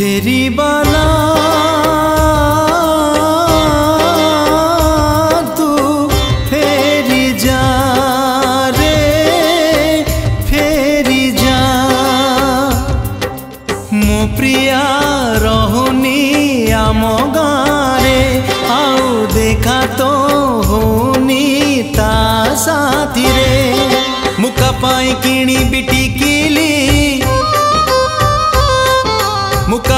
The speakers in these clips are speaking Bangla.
फेरी बाला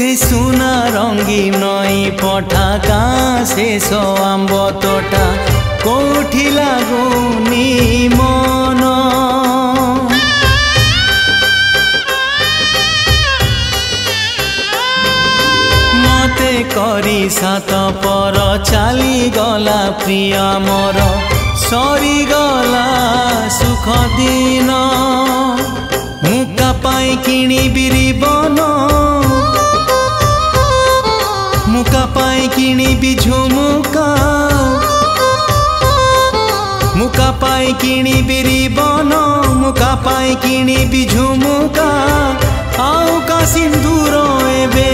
সে সোনা রঙ্গি নয় পঠাকা সে আম্বতটা কোঠি লাগুনি মন মতে করি সাত পর চালি গলা প্রিয় মর সরি গলা সুখ দিন মুখা পাই কিনি বিরিব দিবি ঝুমুকা মুকা পাই কিনিবি রিবন মুকা পাই কিনিবি ঝুমুকা আউ কা সিন্দুর এবে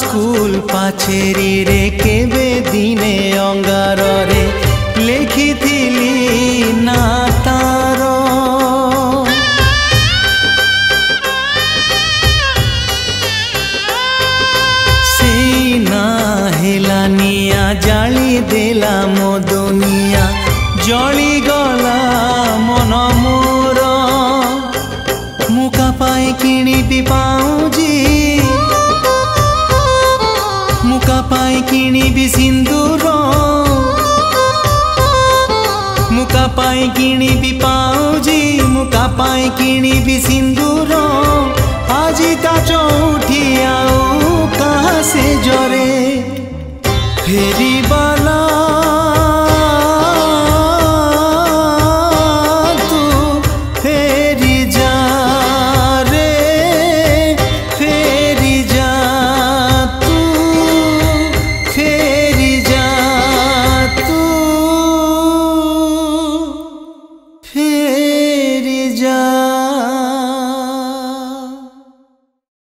স্কুল পাচেরি রে কেবে দিনে অঙ্গারে লেখিথিলি না তার সেই না হেলানিয়া জালি দেলা মদনিয়া জলি গলা মন মোর মুকা পাই কিণিবি পা কিনিবি সিন্দুর মুকা পাই কিনিবি পাউজি মুকা পাই কিনিবি সিন্দুর আজি তা চৌঠি আউ কাহা সে জরে ফেরিবার